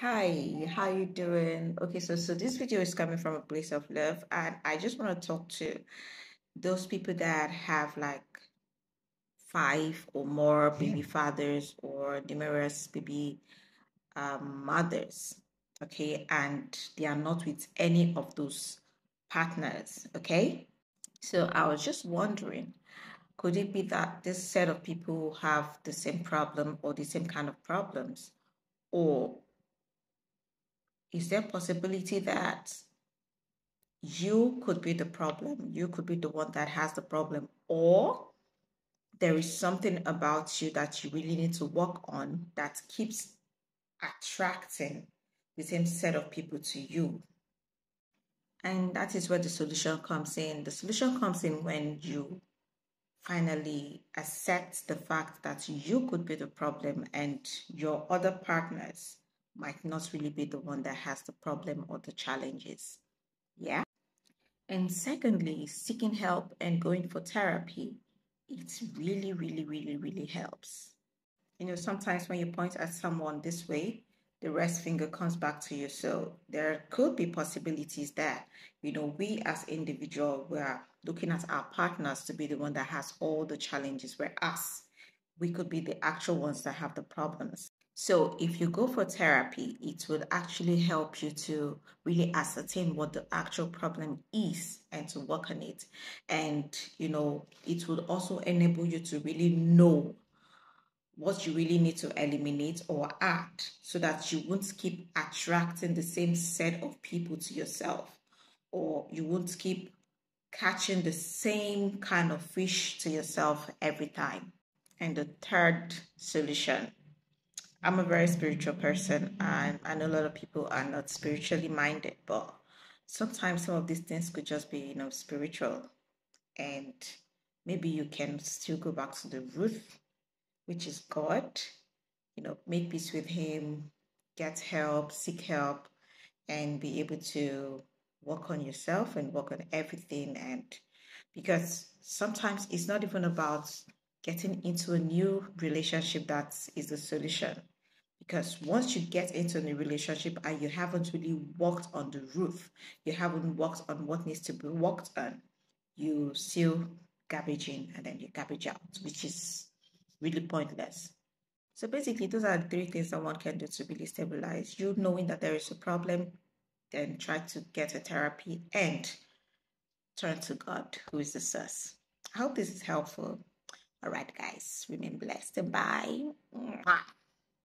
Hi, how you doing? Okay, so so this video is coming from a place of love, and I just want to talk to those people that have like five or more baby fathers or numerous baby um, mothers, okay, and they are not with any of those partners, okay? So I was just wondering, could it be that this set of people have the same problem or the same kind of problems, or is there possibility that you could be the problem you could be the one that has the problem or there is something about you that you really need to work on that keeps attracting the same set of people to you? And that is where the solution comes in. The solution comes in when you finally accept the fact that you could be the problem and your other partners might not really be the one that has the problem or the challenges. Yeah. And secondly, seeking help and going for therapy, it really, really, really, really helps. You know, sometimes when you point at someone this way, the rest finger comes back to you. So there could be possibilities that, you know, we as individual, we are looking at our partners to be the one that has all the challenges, where us, we could be the actual ones that have the problems. So, if you go for therapy, it will actually help you to really ascertain what the actual problem is and to work on it. And, you know, it will also enable you to really know what you really need to eliminate or add so that you won't keep attracting the same set of people to yourself or you won't keep catching the same kind of fish to yourself every time. And the third solution I'm a very spiritual person, and I know a lot of people are not spiritually minded, but sometimes some of these things could just be, you know, spiritual, and maybe you can still go back to the root, which is God. You know, make peace with Him, get help, seek help, and be able to work on yourself and work on everything. And because sometimes it's not even about getting into a new relationship that is the solution because once you get into a new relationship and you haven't really worked on the roof, you haven't worked on what needs to be worked on, you still garbage in and then you garbage out, which is really pointless. So basically, those are three things someone can do to really stabilize you, knowing that there is a problem, then try to get a therapy and turn to God, who is the source. I hope this is helpful. All right, guys, remain blessed and bye.